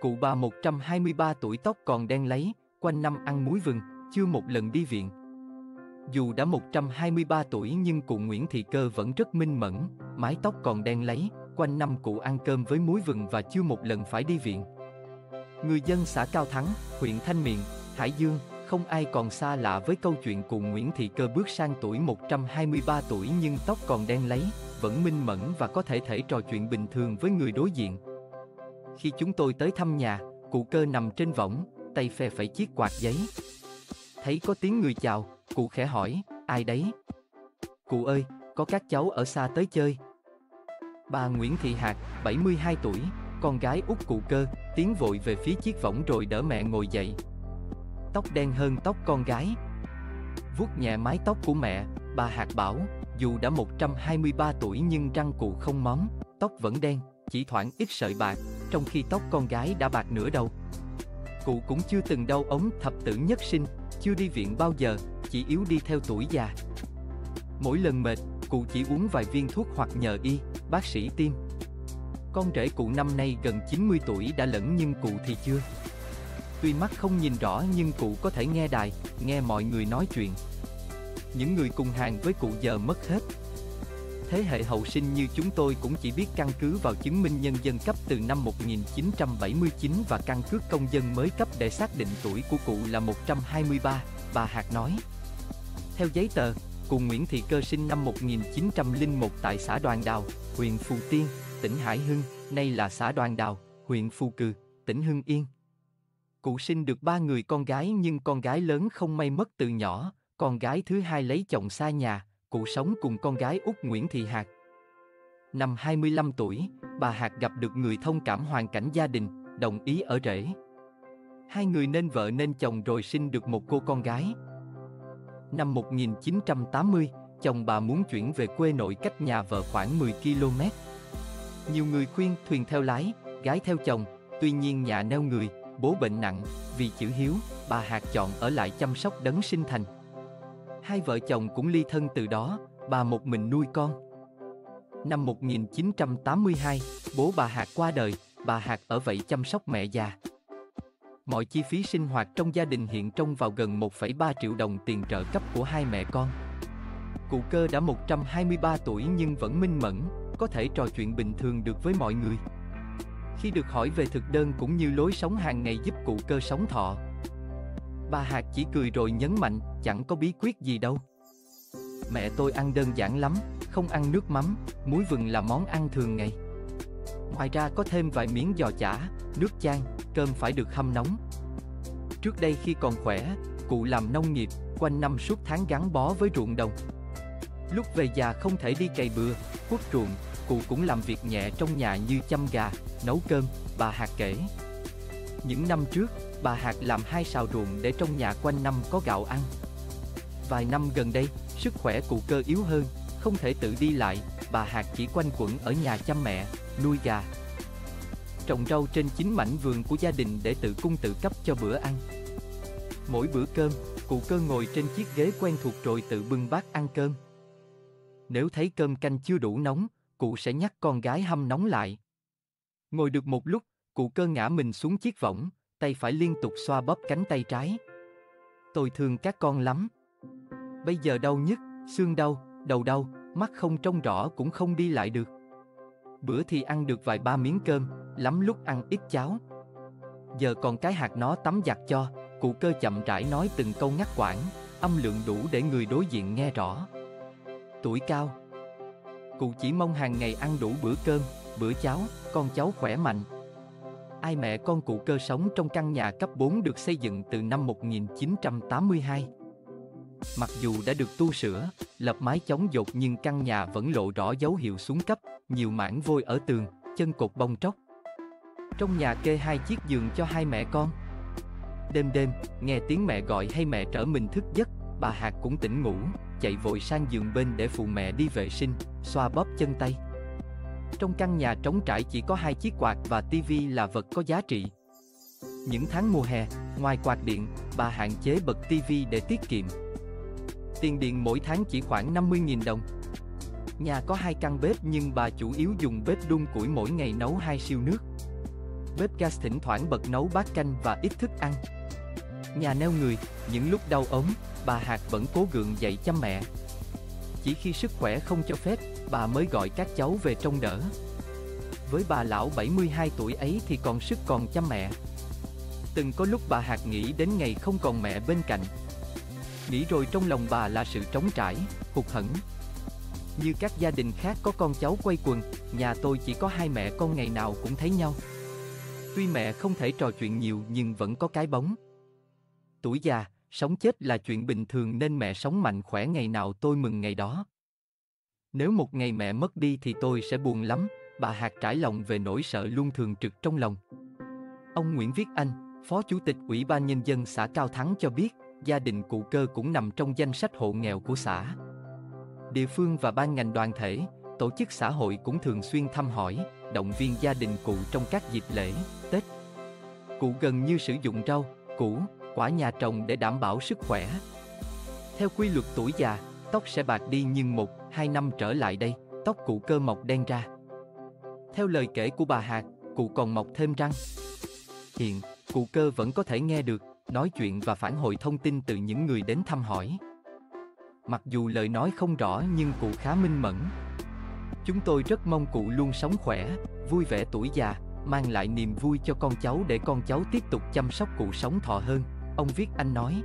Cụ bà 123 tuổi tóc còn đen lấy, quanh năm ăn muối vừng, chưa một lần đi viện. Dù đã 123 tuổi nhưng cụ Nguyễn Thị Cơ vẫn rất minh mẫn, mái tóc còn đen lấy, quanh năm cụ ăn cơm với muối vừng và chưa một lần phải đi viện. Người dân xã Cao Thắng, huyện Thanh Miện, Hải Dương, không ai còn xa lạ với câu chuyện cụ Nguyễn Thị Cơ bước sang tuổi 123 tuổi nhưng tóc còn đen lấy, vẫn minh mẫn và có thể thể trò chuyện bình thường với người đối diện. Khi chúng tôi tới thăm nhà, cụ cơ nằm trên võng, tay phe phẩy chiếc quạt giấy. Thấy có tiếng người chào, cụ khẽ hỏi, ai đấy? Cụ ơi, có các cháu ở xa tới chơi. Bà Nguyễn Thị Hạc, 72 tuổi, con gái út cụ cơ, tiến vội về phía chiếc võng rồi đỡ mẹ ngồi dậy. Tóc đen hơn tóc con gái. Vuốt nhẹ mái tóc của mẹ, bà Hạc bảo, dù đã 123 tuổi nhưng răng cụ không móm, tóc vẫn đen, chỉ thoảng ít sợi bạc, trong khi tóc con gái đã bạc nửa đầu. Cụ cũng chưa từng đau ống thập tử nhất sinh, chưa đi viện bao giờ, chỉ yếu đi theo tuổi già. Mỗi lần mệt, cụ chỉ uống vài viên thuốc hoặc nhờ y, bác sĩ tim. Con rể cụ năm nay gần 90 tuổi đã lẫn nhưng cụ thì chưa. Tuy mắt không nhìn rõ nhưng cụ có thể nghe đài, nghe mọi người nói chuyện. Những người cùng hàng với cụ giờ mất hết, Thế hệ hậu sinh như chúng tôi cũng chỉ biết căn cứ vào chứng minh nhân dân cấp từ năm 1979 và căn cước công dân mới cấp để xác định tuổi của cụ là 123, bà Hạc nói. Theo giấy tờ, cụ Nguyễn Thị Cơ sinh năm 1901 tại xã Đoàn Đào, huyện Phù Tiên, tỉnh Hải Hưng, nay là xã Đoàn Đào, huyện Phù Cừ, tỉnh Hưng Yên. Cụ sinh được ba người con gái nhưng con gái lớn không may mất từ nhỏ, con gái thứ hai lấy chồng xa nhà, cụ sống cùng con gái út Nguyễn Thị Hạc. Năm 25 tuổi, bà Hạc gặp được người thông cảm hoàn cảnh gia đình, đồng ý ở rể. Hai người nên vợ nên chồng rồi sinh được một cô con gái. Năm 1980, chồng bà muốn chuyển về quê nội cách nhà vợ khoảng 10 km. Nhiều người khuyên thuyền theo lái, gái theo chồng, tuy nhiên nhà neo người, bố bệnh nặng, vì chữ hiếu, bà Hạc chọn ở lại chăm sóc đấng sinh thành. Hai vợ chồng cũng ly thân từ đó, bà một mình nuôi con. Năm 1982, bố bà Hạc qua đời, bà Hạc ở vậy chăm sóc mẹ già. Mọi chi phí sinh hoạt trong gia đình hiện trông vào gần 1,3 triệu đồng tiền trợ cấp của hai mẹ con. Cụ cơ đã 123 tuổi nhưng vẫn minh mẫn, có thể trò chuyện bình thường được với mọi người. Khi được hỏi về thực đơn cũng như lối sống hàng ngày giúp cụ cơ sống thọ, Bà Hạc chỉ cười rồi nhấn mạnh, chẳng có bí quyết gì đâu. Mẹ tôi ăn đơn giản lắm, không ăn nước mắm, muối vừng là món ăn thường ngày. Ngoài ra có thêm vài miếng giò chả, nước chan, cơm phải được hâm nóng. Trước đây khi còn khỏe, cụ làm nông nghiệp, quanh năm suốt tháng gắn bó với ruộng đồng. Lúc về già không thể đi cày bừa, quất ruộng, cụ cũng làm việc nhẹ trong nhà như chăm gà, nấu cơm, bà Hạc kể. Những năm trước, bà Hạt làm hai sào ruộng để trong nhà quanh năm có gạo ăn. Vài năm gần đây, sức khỏe cụ cơ yếu hơn, không thể tự đi lại, bà Hạt chỉ quanh quẩn ở nhà chăm mẹ, nuôi gà. Trồng rau trên chính mảnh vườn của gia đình để tự cung tự cấp cho bữa ăn. Mỗi bữa cơm, cụ cơ ngồi trên chiếc ghế quen thuộc rồi tự bưng bát ăn cơm. Nếu thấy cơm canh chưa đủ nóng, cụ sẽ nhắc con gái hâm nóng lại. Ngồi được một lúc, cụ cơ ngã mình xuống chiếc võng, tay phải liên tục xoa bóp cánh tay trái. Tôi thương các con lắm. Bây giờ đau nhức, xương đau, đầu đau, mắt không trông rõ cũng không đi lại được. Bữa thì ăn được vài ba miếng cơm, lắm lúc ăn ít cháo. Giờ còn cái hạt nó tắm giặt cho, cụ cơ chậm rãi nói từng câu ngắt quãng, âm lượng đủ để người đối diện nghe rõ. Tuổi cao Cụ chỉ mong hàng ngày ăn đủ bữa cơm, bữa cháo, con cháu khỏe mạnh, Ai mẹ con cụ cơ sống trong căn nhà cấp 4 được xây dựng từ năm 1982. Mặc dù đã được tu sửa, lập mái chống dột nhưng căn nhà vẫn lộ rõ dấu hiệu xuống cấp, nhiều mảng vôi ở tường, chân cột bong tróc. Trong nhà kê hai chiếc giường cho hai mẹ con. Đêm đêm, nghe tiếng mẹ gọi hay mẹ trở mình thức giấc, bà Hạc cũng tỉnh ngủ, chạy vội sang giường bên để phụ mẹ đi vệ sinh, xoa bóp chân tay. Trong căn nhà trống trải chỉ có hai chiếc quạt và tivi là vật có giá trị. Những tháng mùa hè, ngoài quạt điện, bà hạn chế bật tivi để tiết kiệm. Tiền điện mỗi tháng chỉ khoảng 50.000 đồng. Nhà có hai căn bếp nhưng bà chủ yếu dùng bếp đun củi mỗi ngày nấu hai siêu nước. bếp gas thỉnh thoảng bật nấu bát canh và ít thức ăn. Nhà neo người, những lúc đau ốm, bà Hạt vẫn cố gượng dậy chăm mẹ. Chỉ khi sức khỏe không cho phép, bà mới gọi các cháu về trông đỡ. Với bà lão 72 tuổi ấy thì còn sức còn chăm mẹ. Từng có lúc bà Hạt nghĩ đến ngày không còn mẹ bên cạnh. Nghĩ rồi trong lòng bà là sự trống trải, hụt hẫng. Như các gia đình khác có con cháu quay quần, nhà tôi chỉ có hai mẹ con ngày nào cũng thấy nhau. Tuy mẹ không thể trò chuyện nhiều nhưng vẫn có cái bóng. Tuổi già, sống chết là chuyện bình thường nên mẹ sống mạnh khỏe ngày nào tôi mừng ngày đó. Nếu một ngày mẹ mất đi thì tôi sẽ buồn lắm, bà Hạt trải lòng về nỗi sợ luôn thường trực trong lòng. Ông Nguyễn Viết Anh, Phó Chủ tịch Ủy ban Nhân dân xã Cao Thắng cho biết, gia đình cụ cơ cũng nằm trong danh sách hộ nghèo của xã. Địa phương và ban ngành đoàn thể, tổ chức xã hội cũng thường xuyên thăm hỏi, động viên gia đình cụ trong các dịp lễ, Tết. Cụ gần như sử dụng rau, củ, quả nhà trồng để đảm bảo sức khỏe. Theo quy luật tuổi già, tóc sẽ bạc đi nhưng một, hai năm trở lại đây, tóc cụ cơ mọc đen ra. Theo lời kể của bà Hạc, cụ còn mọc thêm răng. Hiện, cụ cơ vẫn có thể nghe được, nói chuyện và phản hồi thông tin từ những người đến thăm hỏi. Mặc dù lời nói không rõ nhưng cụ khá minh mẫn. Chúng tôi rất mong cụ luôn sống khỏe, vui vẻ tuổi già, mang lại niềm vui cho con cháu để con cháu tiếp tục chăm sóc cụ sống thọ hơn, ông Viết Anh nói.